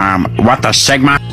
Um, what the Sigma?